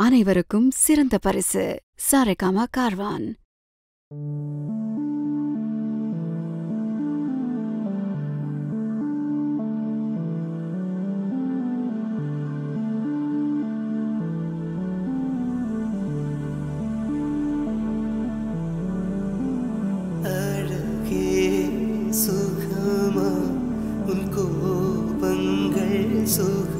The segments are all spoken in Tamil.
அனைவருக்கும் சிறந்த பரிசு. சாரேகாமா கார்வான். சுகமா உன் கோபங்கள் சுக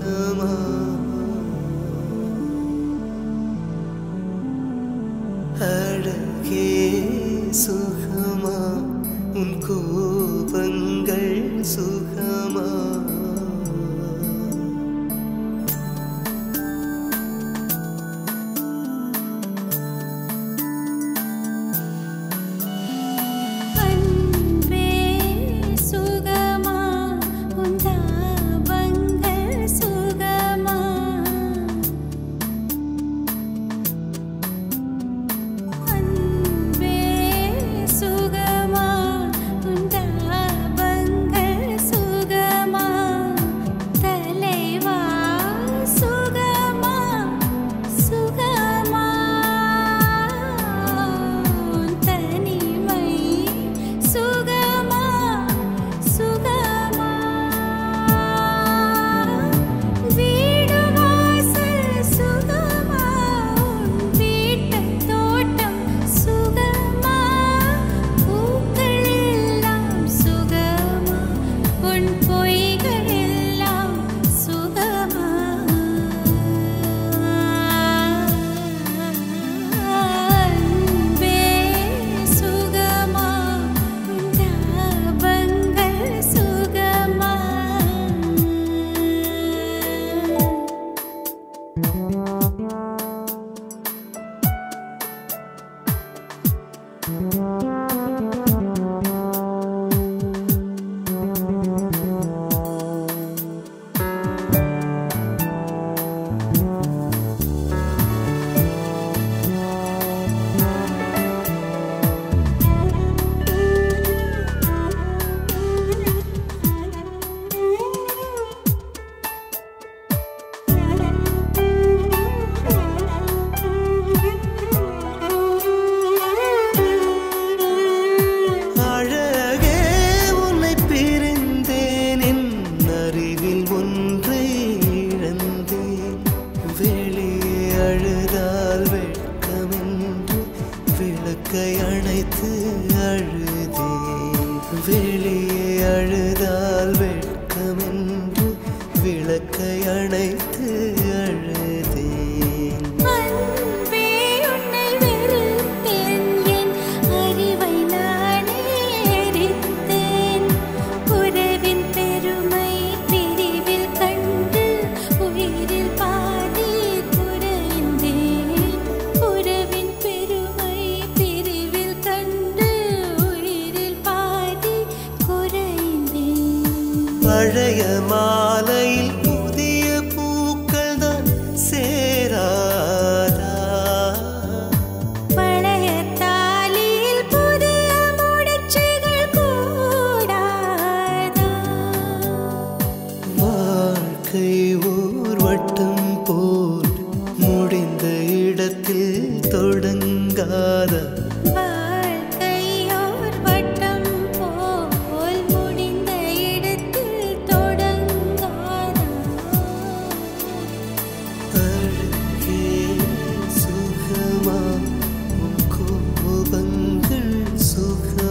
सुखमाको भङ्गर् सुखमा பழைய மாலையில்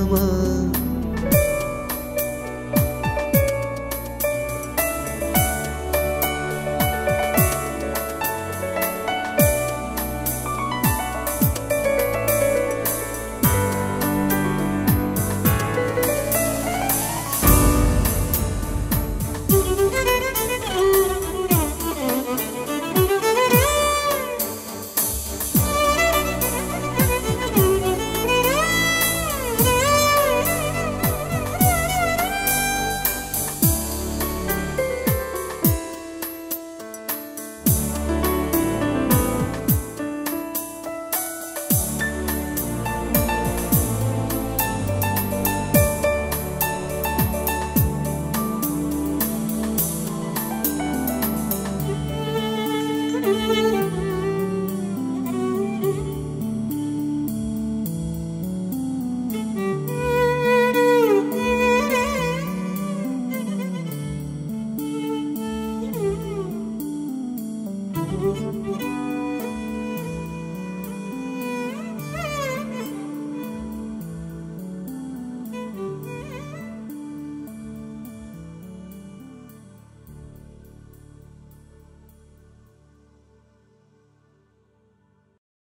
What. Música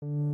you